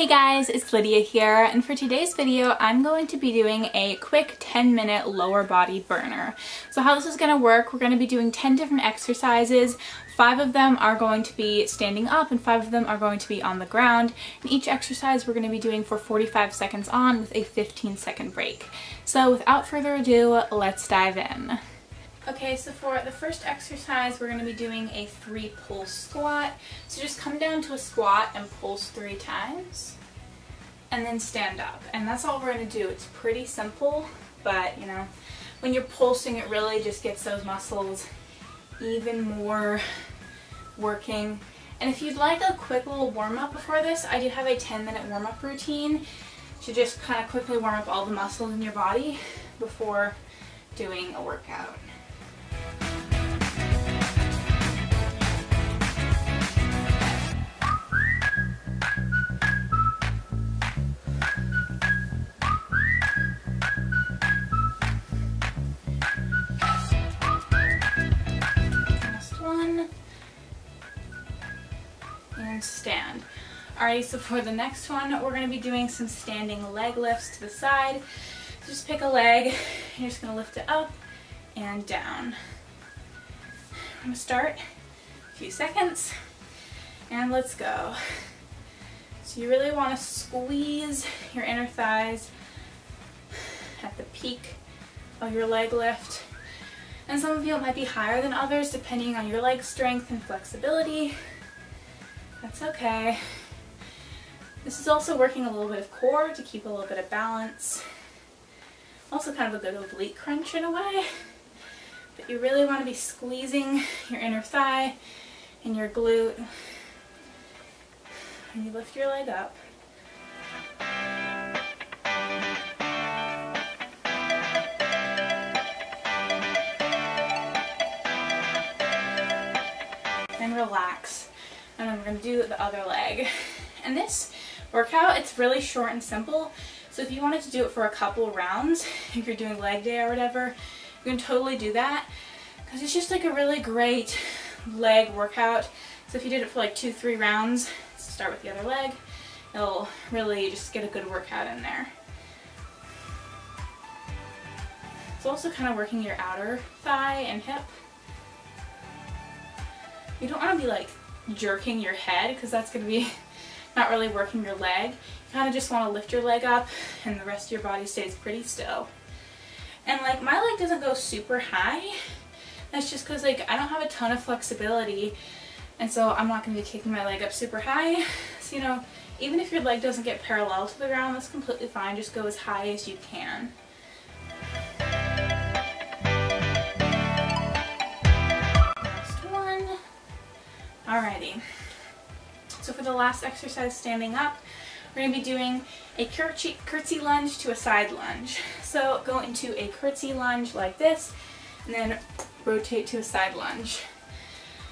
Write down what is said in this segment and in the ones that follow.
Hey guys, it's Lydia here, and for today's video, I'm going to be doing a quick 10 minute lower body burner. So how this is going to work, we're going to be doing 10 different exercises. Five of them are going to be standing up and five of them are going to be on the ground. And each exercise we're going to be doing for 45 seconds on with a 15 second break. So without further ado, let's dive in. Okay, so for the first exercise, we're going to be doing a three pulse squat. So just come down to a squat and pulse three times, and then stand up. And that's all we're going to do. It's pretty simple, but you know, when you're pulsing, it really just gets those muscles even more working. And if you'd like a quick little warm-up before this, I do have a 10-minute warm-up routine to just kind of quickly warm up all the muscles in your body before doing a workout. Alright, so for the next one, we're going to be doing some standing leg lifts to the side. Just pick a leg, you're just going to lift it up and down. I'm going to start a few seconds, and let's go. So you really want to squeeze your inner thighs at the peak of your leg lift. And some of you might be higher than others depending on your leg strength and flexibility. That's okay. This is also working a little bit of core to keep a little bit of balance. Also kind of a good oblique crunch in a way. But you really want to be squeezing your inner thigh and your glute when you lift your leg up. And relax and then we're going to do the other leg. And this workout, it's really short and simple. So if you wanted to do it for a couple rounds, if you're doing leg day or whatever, you can totally do that. Because it's just like a really great leg workout. So if you did it for like two, three rounds, start with the other leg, it'll really just get a good workout in there. It's also kind of working your outer thigh and hip. You don't want to be like jerking your head because that's going to be not really working your leg. You kind of just want to lift your leg up and the rest of your body stays pretty still. And like my leg doesn't go super high. That's just because like I don't have a ton of flexibility and so I'm not going to be kicking my leg up super high. So you know, even if your leg doesn't get parallel to the ground, that's completely fine. Just go as high as you can. So for the last exercise standing up, we're going to be doing a curtsy, curtsy lunge to a side lunge. So go into a curtsy lunge like this, and then rotate to a side lunge.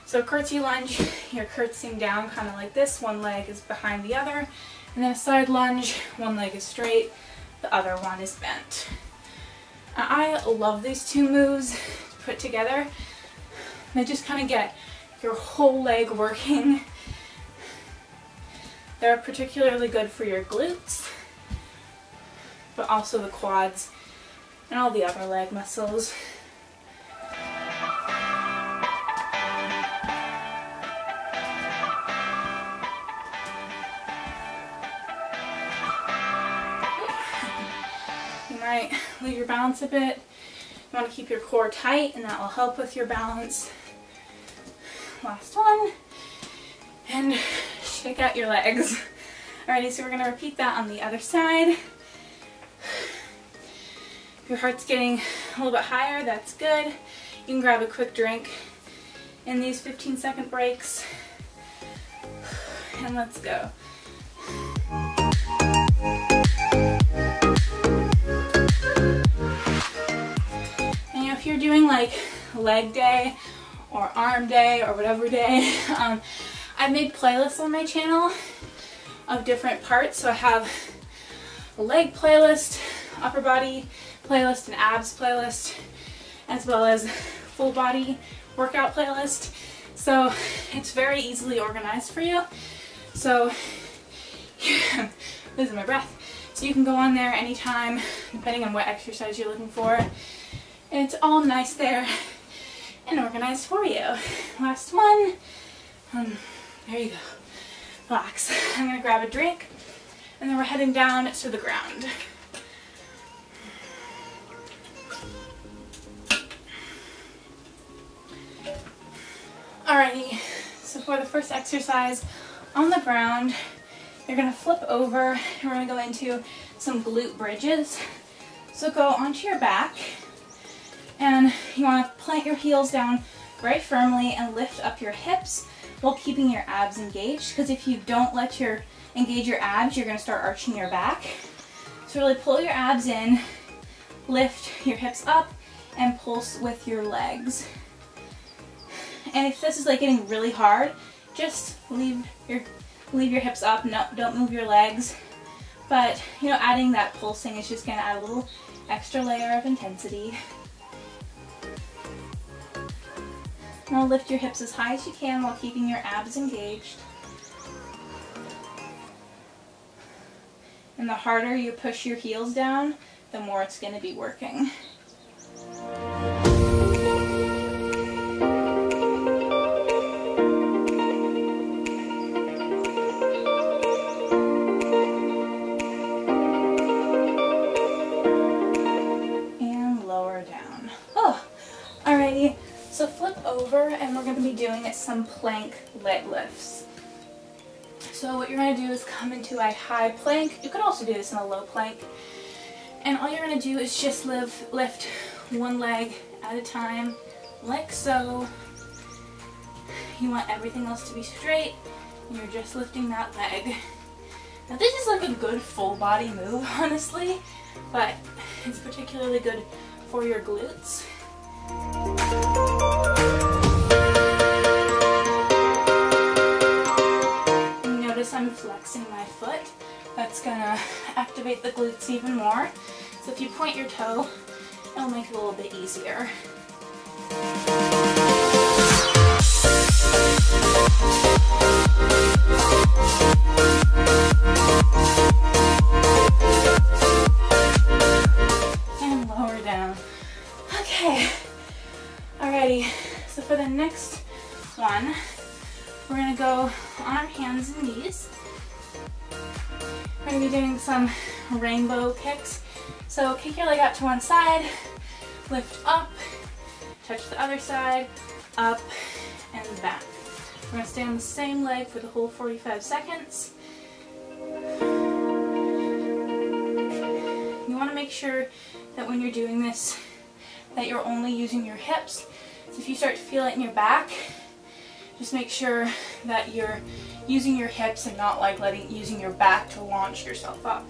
So curtsy lunge, you're curtsying down kind of like this, one leg is behind the other, and then a side lunge, one leg is straight, the other one is bent. I love these two moves put together. They just kind of get your whole leg working. They're particularly good for your glutes, but also the quads and all the other leg muscles. You might lose your balance a bit. You want to keep your core tight and that will help with your balance last one. And shake out your legs. Alrighty, so we're going to repeat that on the other side. If your heart's getting a little bit higher, that's good. You can grab a quick drink in these 15 second breaks. And let's go. And you know, if you're doing like leg day or arm day or whatever day. Um, I've made playlists on my channel of different parts. So I have a leg playlist, upper body playlist, and abs playlist, as well as full body workout playlist. So it's very easily organized for you. So losing my breath. So you can go on there anytime, depending on what exercise you're looking for. It's all nice there and organized for you. Last one. Um, there you go. Relax. I'm gonna grab a drink and then we're heading down to the ground. Alrighty, so for the first exercise on the ground, you're gonna flip over and we're gonna go into some glute bridges. So go onto your back and you wanna plant your heels down very firmly and lift up your hips while keeping your abs engaged because if you don't let your engage your abs, you're gonna start arching your back. So really pull your abs in, lift your hips up, and pulse with your legs. And if this is like getting really hard, just leave your leave your hips up, no, don't move your legs. But, you know, adding that pulsing is just gonna add a little extra layer of intensity. Now lift your hips as high as you can while keeping your abs engaged. And the harder you push your heels down, the more it's going to be working. So flip over and we're going to be doing some plank leg lifts. So what you're going to do is come into a high plank. You could also do this in a low plank. And all you're going to do is just live, lift one leg at a time, like so. You want everything else to be straight, you're just lifting that leg. Now this is like a good full body move, honestly, but it's particularly good for your glutes. Flexing my foot. That's gonna activate the glutes even more. So if you point your toe, it'll make it a little bit easier. And lower down. Okay. Alrighty, so for the next one, we're gonna go on our hands and knees. We're gonna be doing some rainbow kicks. So kick your leg out to one side, lift up, touch the other side, up, and back. We're gonna stay on the same leg for the whole 45 seconds. You wanna make sure that when you're doing this, that you're only using your hips. So if you start to feel it in your back, just make sure that you're using your hips and not like letting using your back to launch yourself up.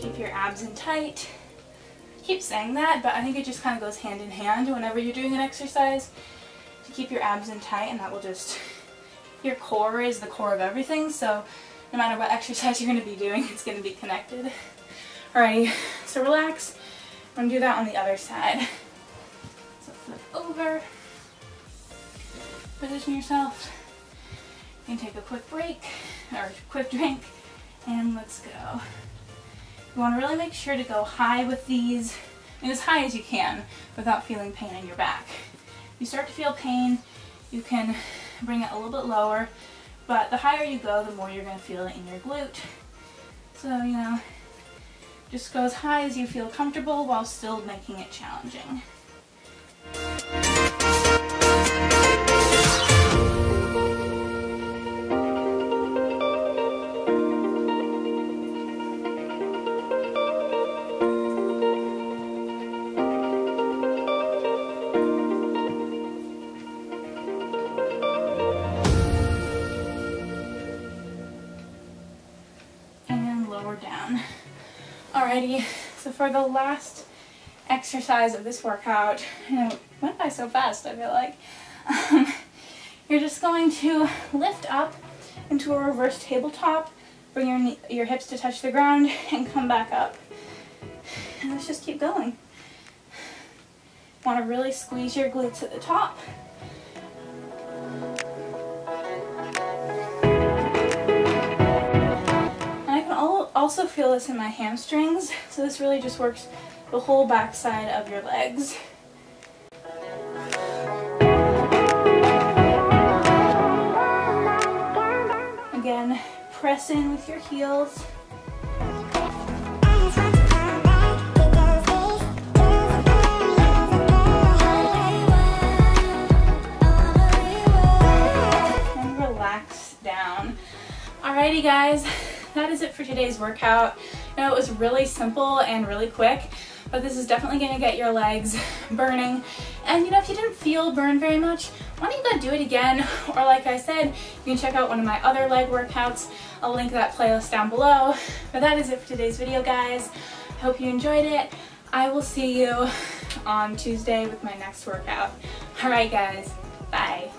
Keep your abs in tight. keep saying that, but I think it just kind of goes hand in hand whenever you're doing an exercise to keep your abs in tight and that will just, your core is the core of everything, so no matter what exercise you're going to be doing, it's going to be connected. Alrighty, so relax. I'm going to do that on the other side. Over, position yourself, and take a quick break, or quick drink, and let's go. You want to really make sure to go high with these, and as high as you can, without feeling pain in your back. If you start to feel pain, you can bring it a little bit lower, but the higher you go, the more you're going to feel it in your glute. So, you know, just go as high as you feel comfortable while still making it challenging. Alrighty, so for the last exercise of this workout, and it went by so fast I feel like, um, you're just going to lift up into a reverse tabletop, bring your, your hips to touch the ground, and come back up. And let's just keep going. Want to really squeeze your glutes at the top. Feel this in my hamstrings. So this really just works the whole backside of your legs. Again, press in with your heels. And relax down. Alrighty guys, that is it for today's workout. Now it was really simple and really quick, but this is definitely gonna get your legs burning. And you know, if you didn't feel burn very much, why don't you go do it again? Or like I said, you can check out one of my other leg workouts. I'll link that playlist down below. But that is it for today's video, guys. I hope you enjoyed it. I will see you on Tuesday with my next workout. Alright guys, bye.